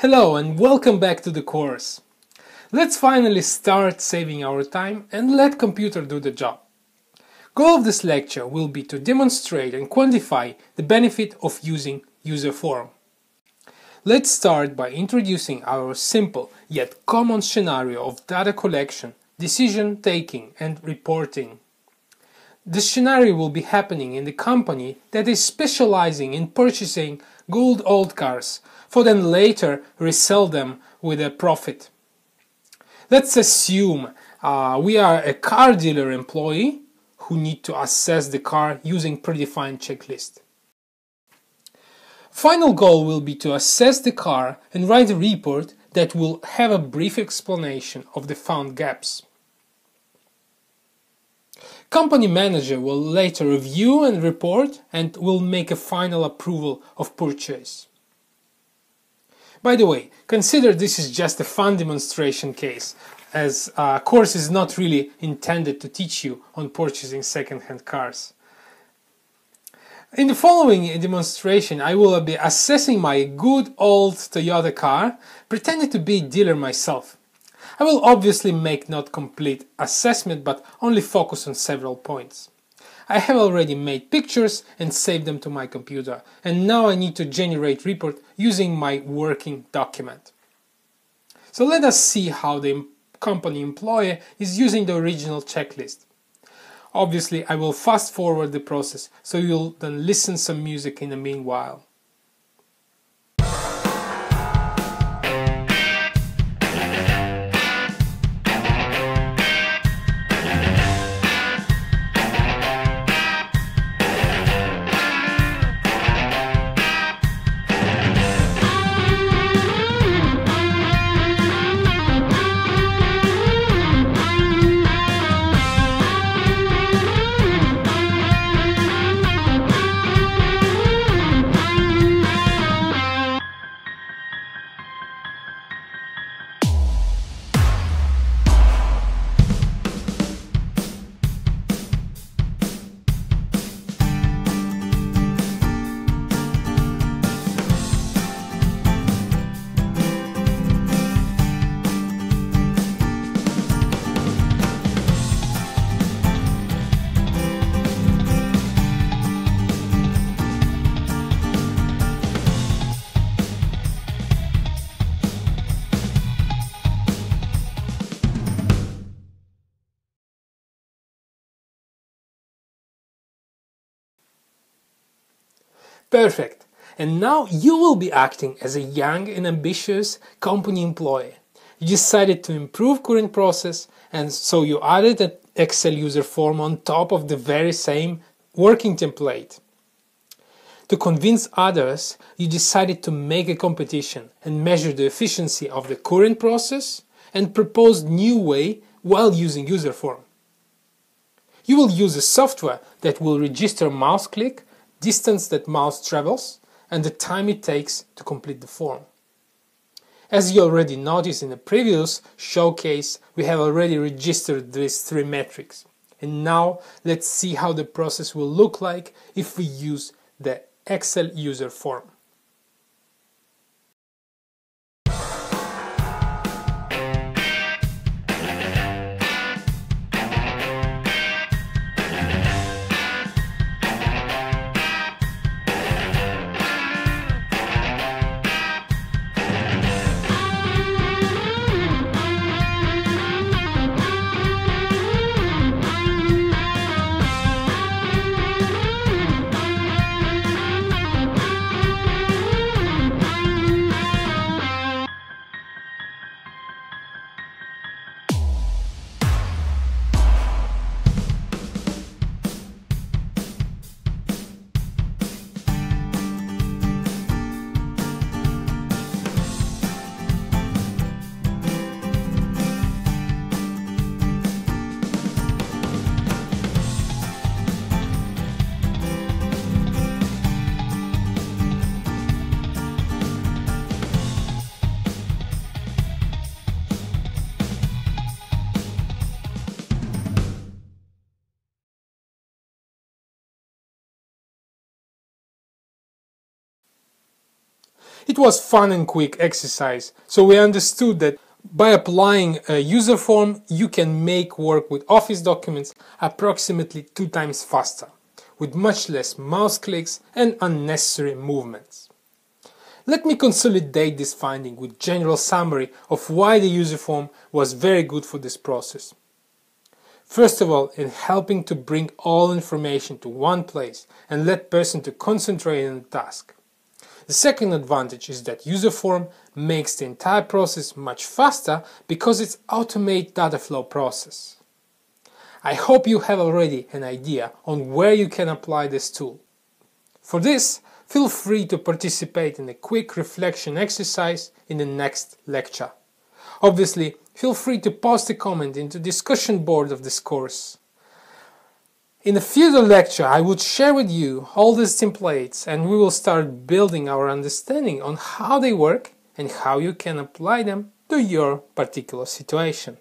Hello and welcome back to the course. Let's finally start saving our time and let computer do the job. Goal of this lecture will be to demonstrate and quantify the benefit of using user form. Let's start by introducing our simple yet common scenario of data collection, decision taking and reporting. This scenario will be happening in the company that is specializing in purchasing gold old cars for then later resell them with a profit. Let's assume uh, we are a car dealer employee who need to assess the car using predefined checklist. Final goal will be to assess the car and write a report that will have a brief explanation of the found gaps. Company manager will later review and report and will make a final approval of purchase. By the way, consider this is just a fun demonstration case, as a uh, course is not really intended to teach you on purchasing second-hand cars. In the following demonstration, I will be assessing my good old Toyota car, pretending to be a dealer myself. I will obviously make not complete assessment, but only focus on several points. I have already made pictures and saved them to my computer, and now I need to generate report using my working document. So let us see how the company employee is using the original checklist. Obviously, I will fast forward the process, so you'll then listen some music in the meanwhile. Perfect. And now you will be acting as a young and ambitious company employee. You decided to improve current process and so you added an Excel user form on top of the very same working template. To convince others, you decided to make a competition and measure the efficiency of the current process and propose new way while using user form. You will use a software that will register mouse click distance that mouse travels, and the time it takes to complete the form. As you already noticed in the previous showcase, we have already registered these three metrics. And now let's see how the process will look like if we use the Excel user form. It was fun and quick exercise, so we understood that by applying a user form, you can make work with Office documents approximately two times faster, with much less mouse clicks and unnecessary movements. Let me consolidate this finding with general summary of why the user form was very good for this process. First of all, in helping to bring all information to one place and let person to concentrate on the task. The second advantage is that user form makes the entire process much faster because it's automate data flow process. I hope you have already an idea on where you can apply this tool. For this, feel free to participate in a quick reflection exercise in the next lecture. Obviously, feel free to post a comment into the discussion board of this course. In a future lecture, I would share with you all these templates and we will start building our understanding on how they work and how you can apply them to your particular situation.